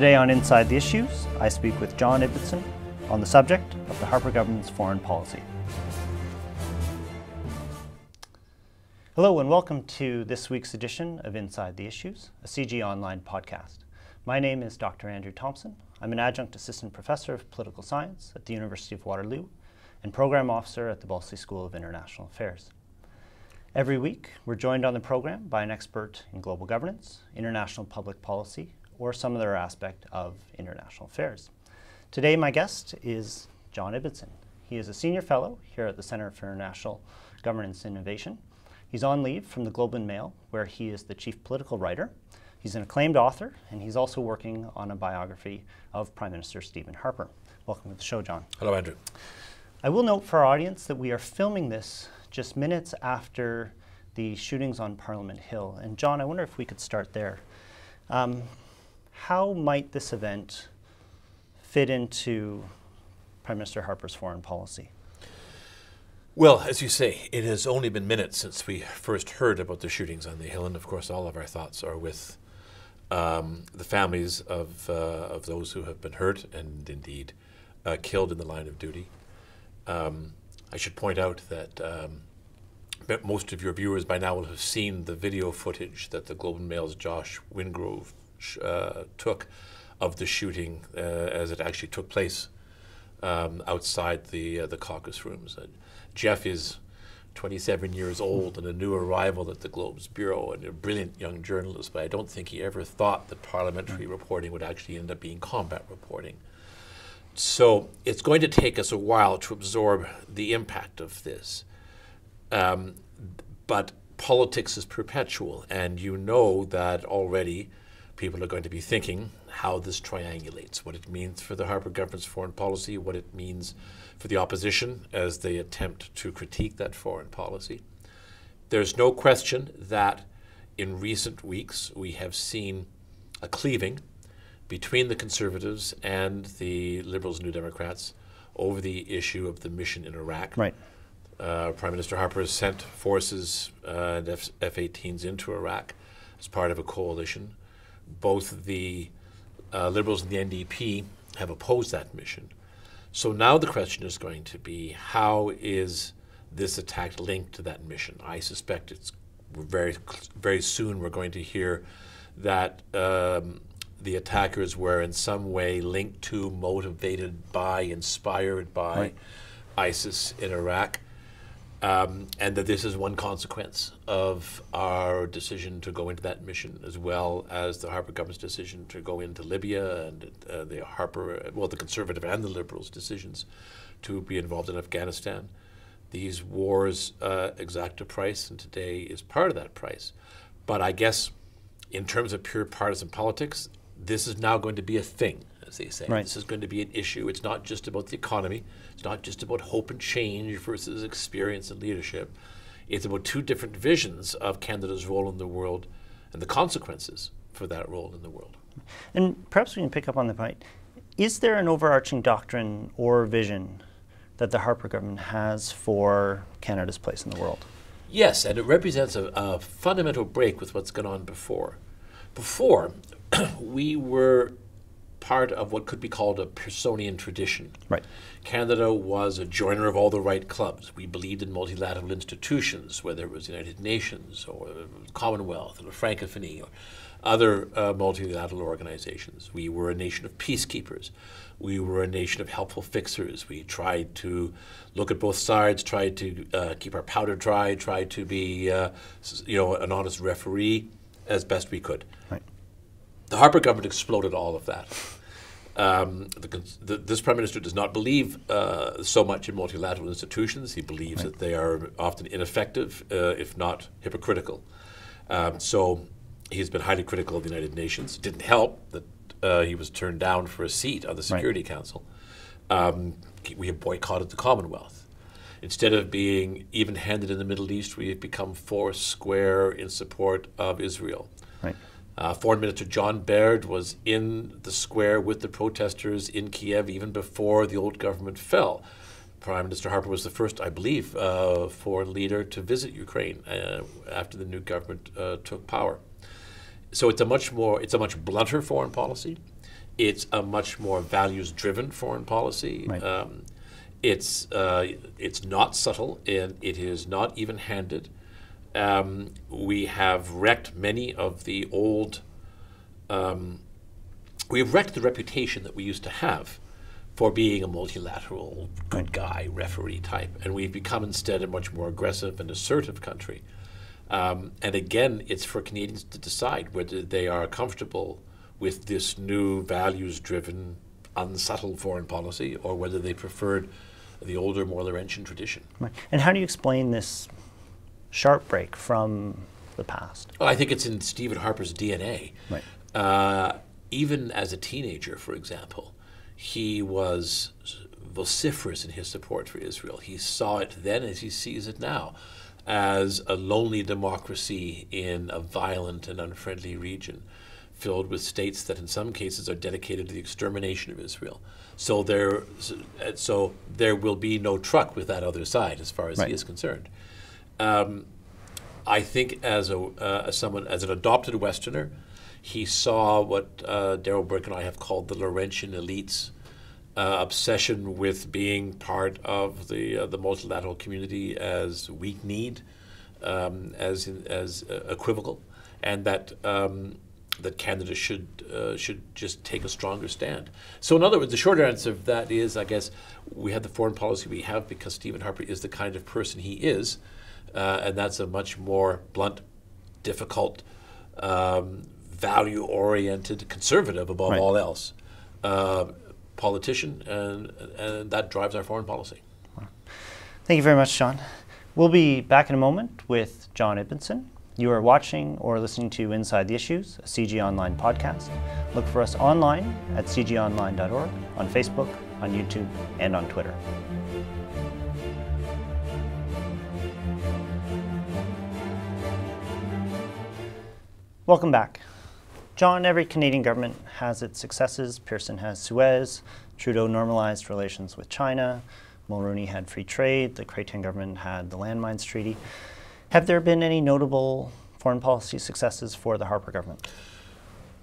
Today on Inside the Issues, I speak with John Ibbitson on the subject of the Harper government's foreign policy. Hello, and welcome to this week's edition of Inside the Issues, a CIGI Online podcast. My name is Dr. Andrew Thompson. I'm an adjunct assistant professor of political science at the University of Waterloo and program officer at the Balsillie School of International Affairs. Every week, we're joined on the program by an expert in global governance, international public policy, or some other aspect of international affairs. Today, my guest is John Ibbitson. He is a senior fellow here at the Center for International Governance Innovation. He's on leave from the Globe and Mail, where he is the chief political writer. He's an acclaimed author, and he's also working on a biography of Prime Minister Stephen Harper. Welcome to the show, John. Hello, Andrew. I will note for our audience that we are filming this just minutes after the shootings on Parliament Hill. And John, I wonder if we could start there. Um, how might this event fit into Prime Minister Harper's foreign policy? Well, as you say, it has only been minutes since we first heard about the shootings on the Hill, and of course, all of our thoughts are with um, the families of, uh, of those who have been hurt and indeed uh, killed in the line of duty. Um, I should point out that um, most of your viewers by now will have seen the video footage that the Globe and Mail's Josh Wingrove uh, took of the shooting uh, as it actually took place um, outside the uh, the caucus rooms. Jeff is 27 years old and a new arrival at the Globe's bureau and a brilliant young journalist, but I don't think he ever thought that parliamentary reporting would actually end up being combat reporting. So it's going to take us a while to absorb the impact of this. Um, but politics is perpetual, and you know that already people are going to be thinking how this triangulates, what it means for the Harper government's foreign policy, what it means for the opposition as they attempt to critique that foreign policy. There's no question that in recent weeks we have seen a cleaving between the Conservatives and the Liberals and New Democrats over the issue of the mission in Iraq. Right. Uh, Prime Minister Harper has sent forces uh, and F 18s into Iraq as part of a coalition both the uh, Liberals and the NDP have opposed that mission. So now the question is going to be how is this attack linked to that mission? I suspect it's very very soon we're going to hear that um, the attackers were in some way linked to, motivated by, inspired by right. ISIS in Iraq. Um, and that this is one consequence of our decision to go into that mission, as well as the Harper government's decision to go into Libya and uh, the Harper, well, the Conservative and the Liberals' decisions to be involved in Afghanistan. These wars uh, exact a price, and today is part of that price. But I guess, in terms of pure partisan politics, this is now going to be a thing as they say. Right. This is going to be an issue. It's not just about the economy. It's not just about hope and change versus experience and leadership. It's about two different visions of Canada's role in the world and the consequences for that role in the world. And perhaps we can pick up on the point. Is there an overarching doctrine or vision that the Harper government has for Canada's place in the world? Yes, and it represents a, a fundamental break with what's gone on before. Before, we were part of what could be called a Pearsonian tradition. Right. Canada was a joiner of all the right clubs. We believed in multilateral institutions, whether it was the United Nations or Commonwealth or the Francophonie or other uh, multilateral organizations. We were a nation of peacekeepers. We were a nation of helpful fixers. We tried to look at both sides, tried to uh, keep our powder dry, tried to be, uh, you know, an honest referee as best we could. Right. The Harper government exploded all of that. Um, the, the, this prime minister does not believe uh, so much in multilateral institutions. He believes right. that they are often ineffective, uh, if not hypocritical. Um, so he's been highly critical of the United Nations. It didn't help that uh, he was turned down for a seat on the Security right. Council. Um, we have boycotted the Commonwealth. Instead of being even handed in the Middle East, we have become four square in support of Israel. Right. Uh, Foreign Minister John Baird was in the square with the protesters in Kiev even before the old government fell. Prime Minister Harper was the first, I believe, uh, foreign leader to visit Ukraine uh, after the new government uh, took power. So it's a much more, it's a much blunter foreign policy. it's a much more values-driven foreign policy. Right. Um, it's uh, it's not subtle and it is not even-handed. Um, we have wrecked many of the old. Um, we have wrecked the reputation that we used to have for being a multilateral good guy referee type, and we've become instead a much more aggressive and assertive country. Um, and again, it's for Canadians to decide whether they are comfortable with this new values-driven, unsubtle foreign policy, or whether they preferred the older, more Laurentian tradition. Right. And how do you explain this sharp break from the past? Well, I think it's in Stephen Harper's DNA. Right. Uh, even as a teenager, for example, he was vociferous in his support for Israel. He saw it then as he sees it now as a lonely democracy in a violent and unfriendly region filled with states that in some cases are dedicated to the extermination of Israel. So there, so there will be no truck with that other side as far as Right. he is concerned. Um, I think as a uh, as someone as an adopted Westerner, he saw what uh, Darrell Bricker and I have called the Laurentian elites. Uh, obsession with being part of the uh, the multilateral community as weak need, um, as as uh, equivocal, and that um, that Canada should uh, should just take a stronger stand. So, in other words, the short answer of that is, I guess, we have the foreign policy we have because Stephen Harper is the kind of person he is, uh, and that's a much more blunt, difficult, um, value-oriented conservative above Right. all else. Uh, politician, and, and that drives our foreign policy. Thank you very much, John. We'll be back in a moment with John Ibbitson. You are watching or listening to Inside the Issues, a CIGI Online podcast. Look for us online at cigionline.org, on Facebook, on YouTube, and on Twitter. Welcome back. John, every Canadian government has its successes. Pearson has Suez, Trudeau normalized relations with China, Mulroney had free trade, the Chrétien government had the landmines treaty. Have there been any notable foreign policy successes for the Harper government?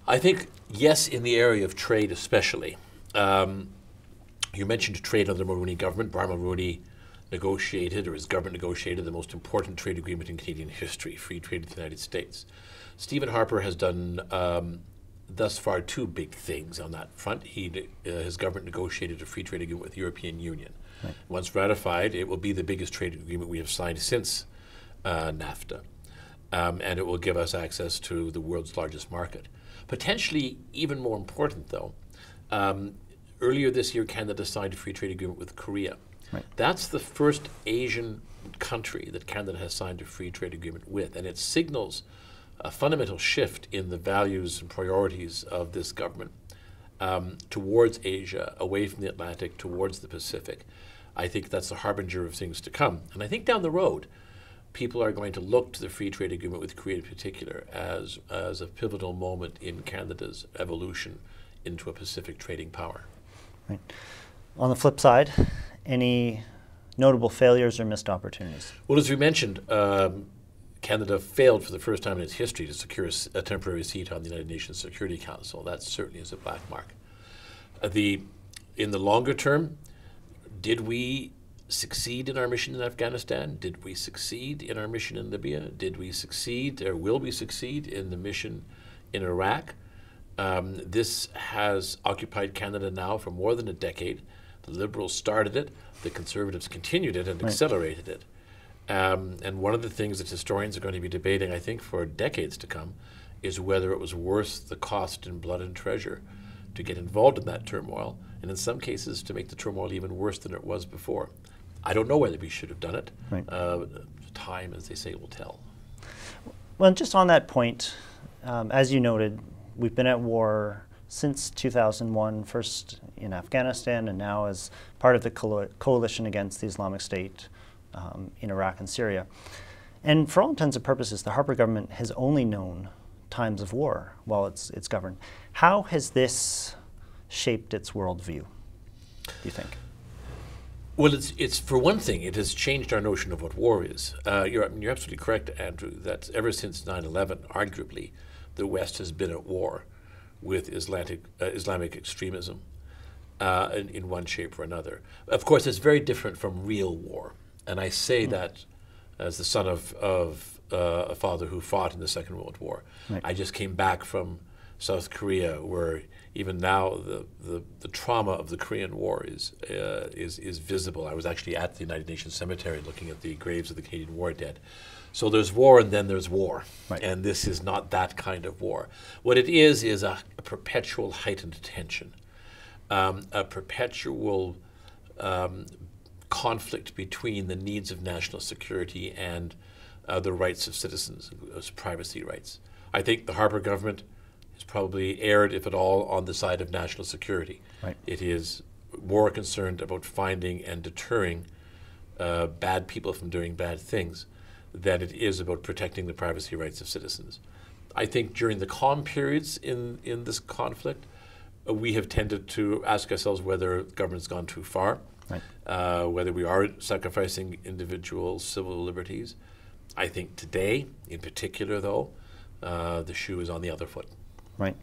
I think yes, in the area of trade, especially. Um, you mentioned trade under the Mulroney government. Brian Mulroney negotiated, or his government negotiated, the most important trade agreement in Canadian history: free trade with the United States. Stephen Harper has done um, thus far two big things on that front. He, uh, his government negotiated a free trade agreement with the European Union. Once ratified, it will be the biggest trade agreement we have signed since uh, NAFTA, um, and it will give us access to the world's largest market. Potentially, even more important though, um, earlier this year, Canada signed a free trade agreement with Korea. Right. That's the first Asian country that Canada has signed a free trade agreement with, and it signals a fundamental shift in the values and priorities of this government um, towards Asia, away from the Atlantic, towards the Pacific. I think that's the harbinger of things to come. And I think down the road, people are going to look to the free trade agreement with Korea in particular as, as a pivotal moment in Canada's evolution into a Pacific trading power. Right. On the flip side, any notable failures or missed opportunities? Well, as we mentioned, um, Canada failed for the first time in its history to secure a temporary seat on the United Nations Security Council. That certainly is a black mark. Uh, the, in the longer term, did we succeed in our mission in Afghanistan? Did we succeed in our mission in Libya? Did we succeed, or will we succeed in the mission in Iraq? Um, this has occupied Canada now for more than a decade. The Liberals started it, the Conservatives continued it and accelerated it. Um, and one of the things that historians are going to be debating, I think, for decades to come, is whether it was worth the cost in blood and treasure to get involved in that turmoil, and in some cases to make the turmoil even worse than it was before. I don't know whether we should have done it. Right. Uh, time, as they say, will tell. Well, just on that point, um, as you noted, we've been at war since 2001, first in Afghanistan and now as part of the coal- coalition against the Islamic State um, in Iraq and Syria. And for all intents and purposes, the Harper government has only known times of war while it's, it's governed. How has this shaped its worldview, do you think? Well, it's, it's for one thing, it has changed our notion of what war is. Uh, you're, you're absolutely correct, Andrew, that ever since 9 11, arguably, the West has been at war with Islamic, uh, Islamic extremism uh, in, in, one shape or another. Of course, it's very different from real war. And I say mm. that as the son of, of uh, a father who fought in the Second World War. Right. I just came back from South Korea, where even now the, the, the trauma of the Korean War is, uh, is, is visible. I was actually at the United Nations Cemetery looking at the graves of the Canadian war dead. So there's war and then there's war. Right. And this is not that kind of war. What it is is a, a perpetual heightened tension, um, a perpetual um, conflict between the needs of national security and uh, the rights of citizens, as privacy rights. I think the Harper government has probably erred, if at all, on the side of national security. Right. It is more concerned about finding and deterring uh, bad people from doing bad things than it is about protecting the privacy rights of citizens. I think during the calm periods in, in this conflict, uh, we have tended to ask ourselves whether government's gone too far, right. uh, whether we are sacrificing individual civil liberties. I think today, in particular, though, uh, the shoe is on the other foot. Right.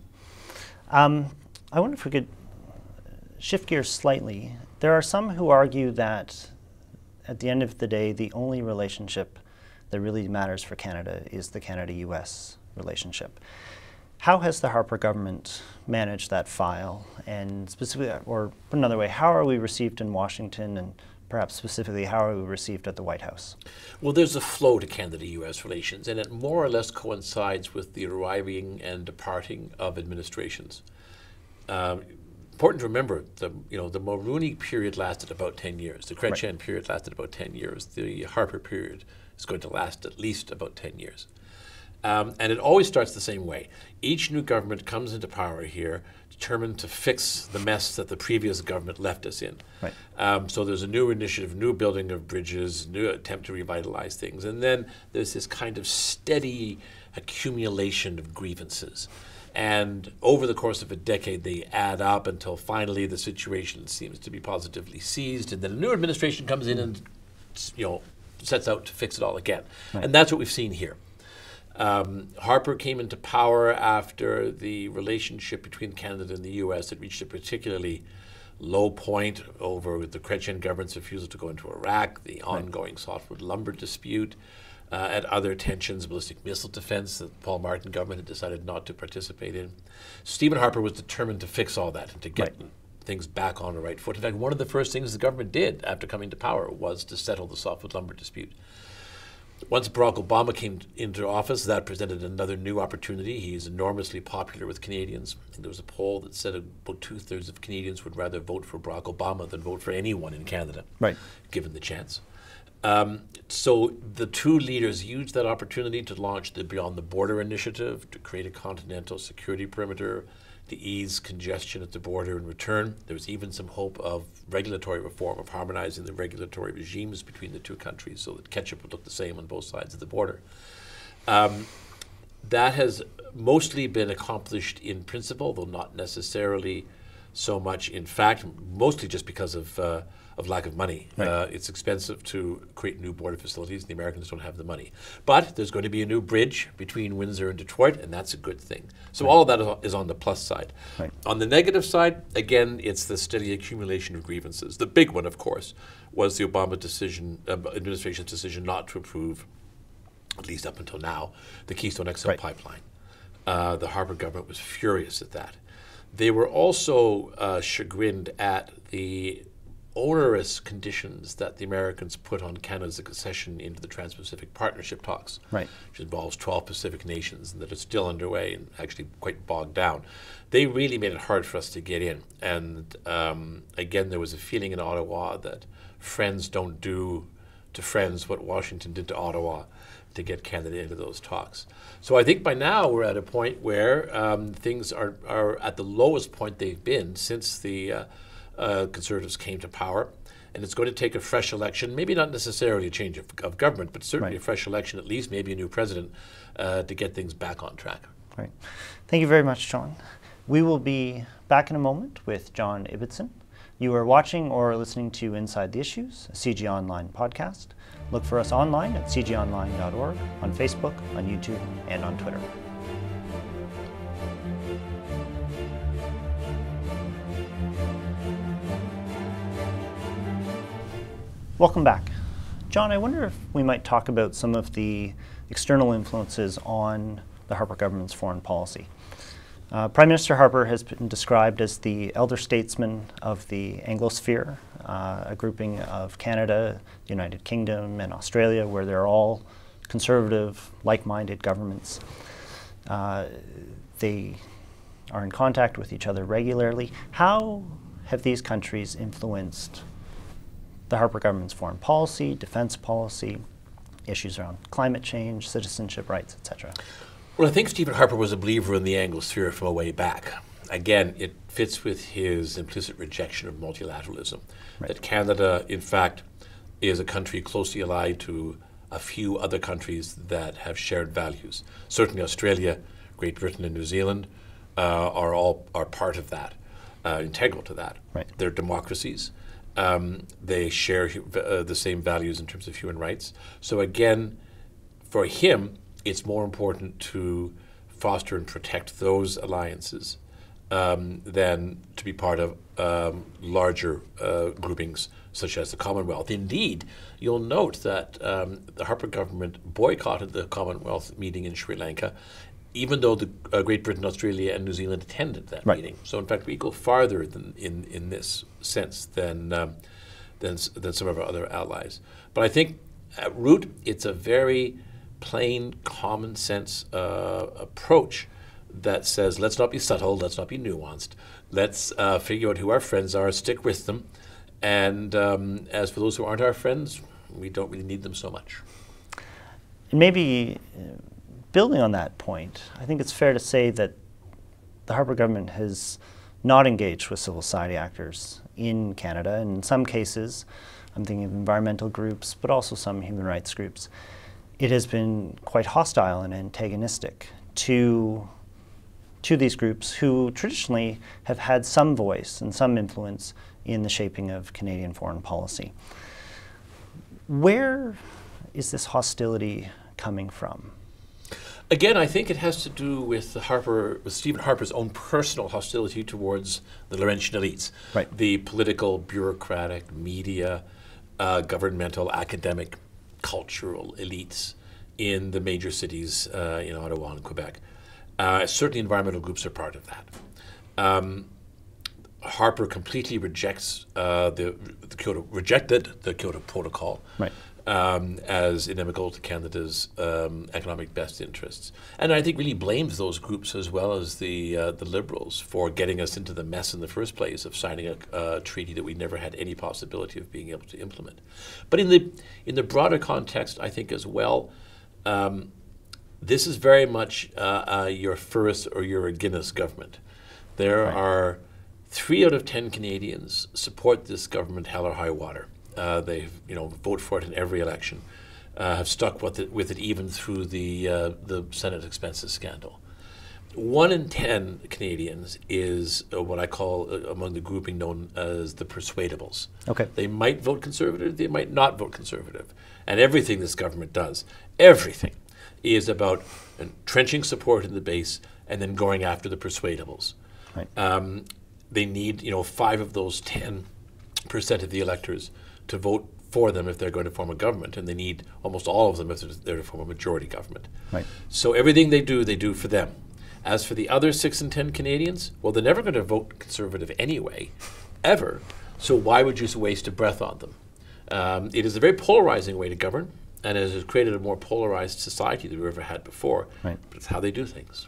Um, I wonder if we could shift gears slightly. There are some who argue that at the end of the day, the only relationship that really matters for Canada is the Canada US relationship. How has the Harper government managed that file? And specifically, or put another way, how are we received in Washington and perhaps specifically, how are we received at the White House? Well, there's a flow to Canada US relations, and it more or less coincides with the arriving and departing of administrations. Um, important to remember, the, you know, the Mulroney period lasted about 10 years. The Chrétien right. period lasted about 10 years. The Harper period is going to last at least about 10 years. Um, and it always starts the same way. Each new government comes into power here determined to fix the mess that the previous government left us in. Right. Um, so there's a new initiative, new building of bridges, new attempt to revitalize things. And then there's this kind of steady accumulation of grievances. And over the course of a decade, they add up until finally the situation seems to be positively seized. And then a new administration comes in and, you know, sets out to fix it all again. Right. And that's what we've seen here. Um, Harper came into power after the relationship between Canada and the U.S. had reached a particularly low point over the Chrétien government's refusal to go into Iraq, the ongoing softwood lumber dispute, uh, and other tensions, ballistic missile defense that the Paul Martin government had decided not to participate in. Stephen Harper was determined to fix all that and to get right. things back on the right foot. In fact, one of the first things the government did after coming to power was to settle the softwood lumber dispute. Once Barack Obama came into office, that presented another new opportunity. He's enormously popular with Canadians. there was a poll that said about two thirds of Canadians would rather vote for Barack Obama than vote for anyone in Canada, right. given the chance. Um, so the two leaders used that opportunity to launch the Beyond the Border initiative to create a continental security perimeter to ease congestion at the border in return. There was even some hope of regulatory reform, of harmonizing the regulatory regimes between the two countries so that ketchup would look the same on both sides of the border. Um, that has mostly been accomplished in principle, though not necessarily so much in fact, mostly just because of uh, of lack of money. Right. Uh, it's expensive to create new border facilities. The Americans don't have the money. But there's going to be a new bridge between Windsor and Detroit, and that's a good thing. So right. all of that is on the plus side. Right. On the negative side, again, it's the steady accumulation of grievances. The big one, of course, was the Obama decision, uh, administration's decision not to approve, at least up until now, the Keystone XL pipeline. Uh, the Harper government was furious at that. They were also uh, chagrined at the onerous conditions that the Americans put on Canada's accession into the Trans-Pacific Partnership talks, right. which involves 12 Pacific nations and that are still underway and actually quite bogged down. They really made it hard for us to get in. And um, again, there was a feeling in Ottawa that friends don't do to friends what Washington did to Ottawa to get Canada into those talks. So I think by now we're at a point where um, things are, are at the lowest point they've been since the uh, uh, Conservatives came to power. And it's going to take a fresh election, maybe not necessarily a change of, of government, but certainly right. a fresh election, at least maybe a new president, uh, to get things back on track. Right. Thank you very much, John. We will be back in a moment with John Ibbitson. You are watching or listening to Inside the Issues, a CIGI Online podcast. Look for us online at cigionline.org, on Facebook, on YouTube, and on Twitter. Welcome back. John, I wonder if we might talk about some of the external influences on the Harper government's foreign policy. Uh, Prime Minister Harper has been described as the elder statesman of the Anglosphere, uh, a grouping of Canada, the United Kingdom, and Australia, where they're all conservative, like minded governments. Uh, they are in contact with each other regularly. How have these countries influenced the Harper government's foreign policy, defense policy, issues around climate change, citizenship rights, etc.? Well, I think Stephen Harper was a believer in the Anglosphere from a way back. Again, it fits with his implicit rejection of multilateralism. Right. That Canada, in fact, is a country closely allied to a few other countries that have shared values. Certainly, Australia, Great Britain, and New Zealand uh, are all are part of that, uh, integral to that. Right. They're democracies. Um, they share uh, the same values in terms of human rights. So again, for him, it's more important to foster and protect those alliances um, than to be part of um, larger uh, groupings such as the Commonwealth. Indeed, you'll note that um, the Harper government boycotted the Commonwealth meeting in Sri Lanka, even though the uh, Great Britain, Australia, and New Zealand attended that right. meeting. So, in fact, we go farther than in, in this sense than, um, than, than some of our other allies. But I think at root, it's a very plain, common sense uh, approach that says, let's not be subtle, let's not be nuanced, let's uh, figure out who our friends are, stick with them, and um, as for those who aren't our friends, we don't really need them so much. Maybe uh, building on that point, I think it's fair to say that the Harper government has not engaged with civil society actors in Canada. And in some cases, I'm thinking of environmental groups, but also some human rights groups. It has been quite hostile and antagonistic to to these groups who traditionally have had some voice and some influence in the shaping of Canadian foreign policy. Where is this hostility coming from? Again, I think it has to do with Harper, with Stephen Harper's own personal hostility towards the Laurentian elites, right. the political, bureaucratic, media, uh, governmental, academic, cultural elites in the major cities uh, in Ottawa and Quebec. Uh, certainly, environmental groups are part of that. Um, Harper completely rejects uh, the, the, Kyoto rejected the Kyoto Protocol right. Um, as inimical to Canada's um, economic best interests, and I think really blames those groups as well as the uh, the Liberals for getting us into the mess in the first place of signing a, treaty that we never had any possibility of being able to implement. But in the in the broader context, I think as well. Um, this is very much uh, uh, your first or your Guinness government. There right. are three out of ten Canadians support this government hell or high water. Uh, they you know vote for it in every election. Uh, have stuck with it, with it even through the uh, the Senate expenses scandal. One in ten Canadians is uh, what I call among the grouping known as the persuadables. Okay. They might vote conservative. They might not vote conservative. And everything this government does, everything is about entrenching support in the base and then going after the persuadables. Right. Um, they need, you know, five of those 10% of the electors to vote for them if they're going to form a government, and they need almost all of them if they're to form a majority government. Right. So everything they do, they do for them. As for the other six and 10 Canadians, well, they're never going to vote conservative anyway, ever. So why would you waste a breath on them? Um, it is a very polarizing way to govern and it has created a more polarized society than we've ever had before. Right. But it's how they do things.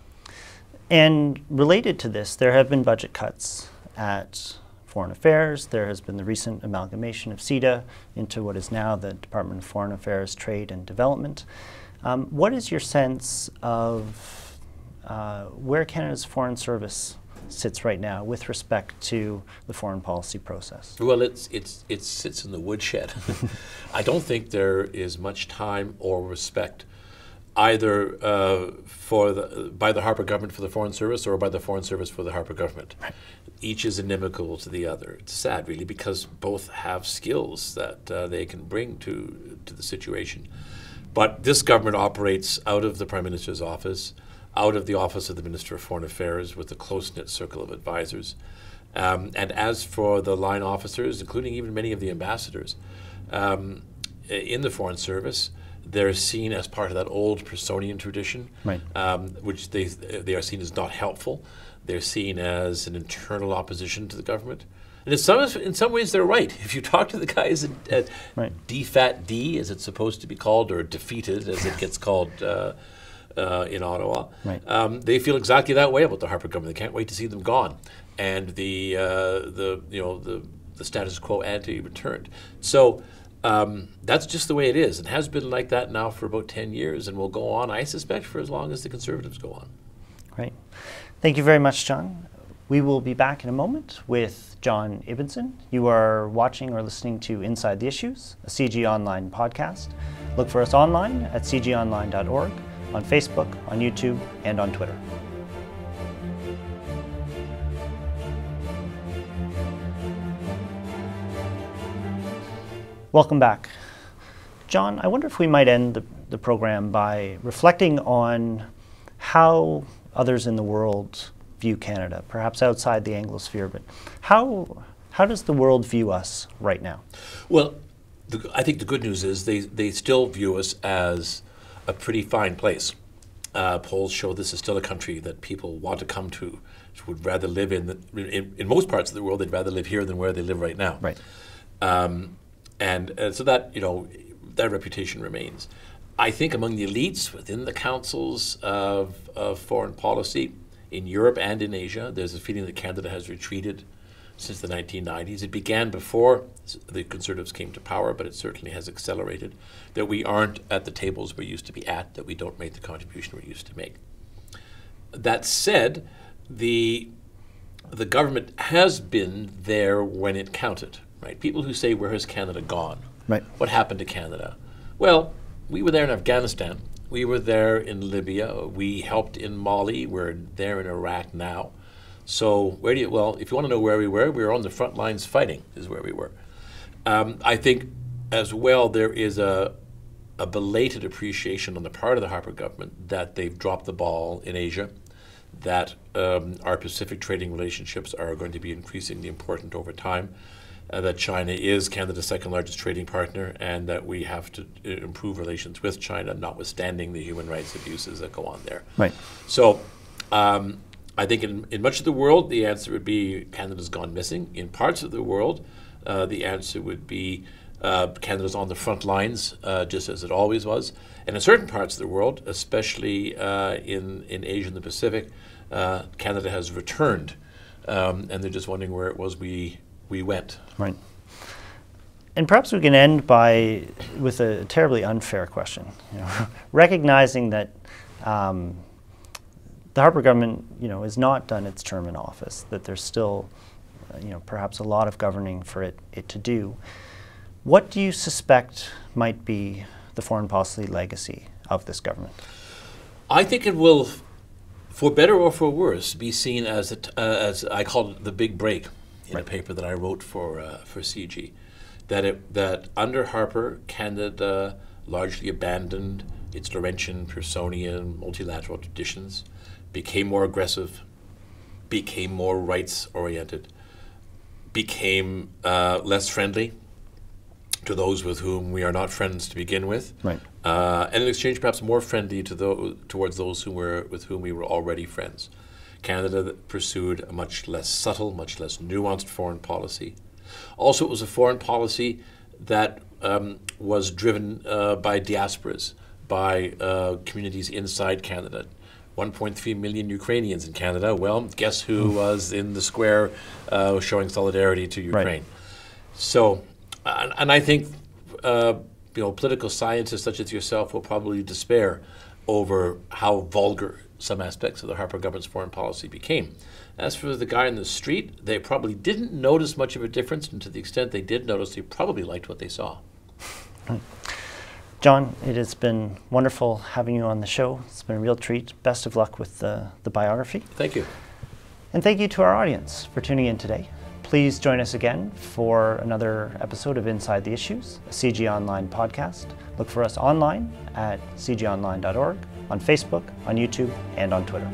And related to this, there have been budget cuts at Foreign Affairs. There has been the recent amalgamation of CIDA into what is now the Department of Foreign Affairs, Trade and Development. Um, what is your sense of uh, where Canada's Foreign Service sits right now with respect to the foreign policy process? Well, it's, it's, it sits in the woodshed. I don't think there is much time or respect either uh, for the, by the Harper government for the Foreign Service or by the Foreign Service for the Harper government. Right. Each is inimical to the other. It's sad, really, because both have skills that uh, they can bring to, to the situation. But this government operates out of the Prime Minister's office out of the office of the Minister of Foreign Affairs with a close knit circle of advisors. Um, and as for the line officers, including even many of the ambassadors, um, in the Foreign Service. They're seen as part of that old Pearsonian tradition, Right. um, which they, they are seen as not helpful. They're seen as an internal opposition to the government. And in some, in some ways, they're right. If you talk to the guys at, at Right. DFAT-D, as it's supposed to be called, or defeated, as it gets called uh, uh, in Ottawa, Right. um, they feel exactly that way about the Harper government. They can't wait to see them gone, and the uh, the you know the the status quo ante returned. So. Um, that's just the way it is. It has been like that now for about 10 years and will go on, I suspect, for as long as the Conservatives go on. Great. Thank you very much, John. We will be back in a moment with John Ibbitson. You are watching or listening to Inside the Issues, a CIGI Online podcast. Look for us online at cigionline.org, on Facebook, on YouTube, and on Twitter. Welcome back. John, I wonder if we might end the, the program by reflecting on how others in the world view Canada, perhaps outside the Anglosphere, but how, how does the world view us right now? Well, the, I think the good news is they, they still view us as a pretty fine place. Uh, polls show this is still a country that people want to come to, would rather live in, the, in. In most parts of the world, they'd rather live here than where they live right now. Right. Um, and uh, so that you know that reputation remains. I think among the elites within the councils of, of foreign policy in Europe and in Asia, there's a feeling that Canada has retreated since the 1990s. It began before the Conservatives came to power, but it certainly has accelerated. That we aren't at the tables we used to be at, that we don't make the contribution we used to make. That said, the the government has been there when it counted. Right? People who say, "Where has Canada gone?" Right. What happened to Canada? Well, we were there in Afghanistan. We were there in Libya. We helped in Mali. We're there in Iraq now. So where do you? Well, if you want to know where we were, we were on the front lines fighting. Is where we were. Um, I think, as well, there is a a belated appreciation on the part of the Harper government that they've dropped the ball in Asia, that um, our Pacific trading relationships are going to be increasingly important over time, uh, that China is Canada's second largest trading partner, and that we have to uh, improve relations with China, notwithstanding the human rights abuses that go on there. Right. So, um, I think in, in much of the world, the answer would be Canada's gone missing. In parts of the world, uh, the answer would be uh, Canada's on the front lines, uh, just as it always was. And in certain parts of the world, especially uh, in, in Asia and the Pacific, uh, Canada has returned. Um, and they're just wondering where it was we, we went. Right. And perhaps we can end by with a terribly unfair question. You know, recognizing that um, the Harper government, you know, has not done its term in office. That there's still, uh, you know, perhaps a lot of governing for it, it to do. What do you suspect might be the foreign policy legacy of this government? I think it will, for better or for worse, be seen as a t- uh, as I call it the big break in Right. a paper that I wrote for uh, for CIGI. That it that under Harper, Canada largely abandoned its Laurentian, Pearsonian, multilateral traditions, became more aggressive, became more rights oriented, became uh, less friendly to those with whom we are not friends to begin with Right. uh, and in exchange, perhaps more friendly to those, towards those who were with whom we were already friends. Canada pursued a much less subtle, much less nuanced foreign policy. Also, it was a foreign policy that um, was driven uh, by diasporas, by uh, communities inside Canada. 1.3 million Ukrainians in Canada. Well, guess who was in the square uh, showing solidarity to Ukraine? So, and, and I think uh, you know political scientists such as yourself will probably despair over how vulgar some aspects of the Harper government's foreign policy became. As for the guy in the street, they probably didn't notice much of a difference, and to the extent they did notice, they probably liked what they saw. John, it has been wonderful having you on the show. It's been a real treat. Best of luck with the, the biography. Thank you. And thank you to our audience for tuning in today. Please join us again for another episode of Inside the Issues, a CIGI Online podcast. Look for us online at cigionline.org, on Facebook, on YouTube, and on Twitter.